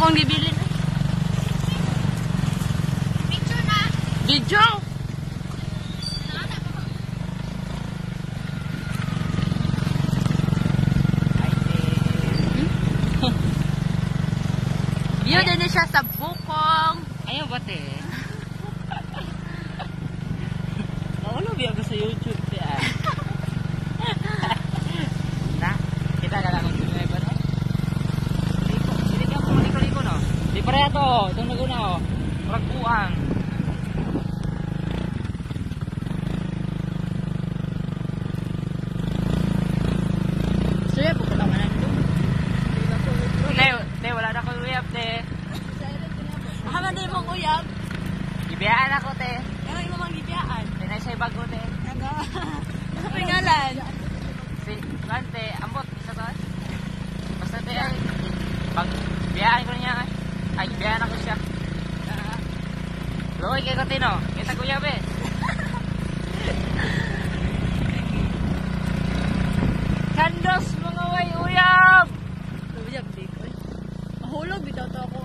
mang bibili na. Picture na. Video! View din siya sa bukong. Ayaw ba, te? Naulo biya ko sa YouTube, te, ah. na, kita ka lang kung sino ba, no? Liko, hindi ka mo maliko-liko, no? Di pareha to, itong naguna, oh. Ragpuan. Suya po ka man Te, te, wala na ko uyap, te. Haman din mong uyab. Ibiyaan ako, te. Ano yung mga gibiyaan? Tinay bago, te. Ano? Ano pangalan? Si, kan, te, ambot, isa to, eh. Basta, te, pag, biyaan ko niya, ay, biyahan ako siya. Loy, kay Kotino. Kita kuya, be. Kandos, mga way, uyab! Uyab, di. Mahulog, bitaw to ako.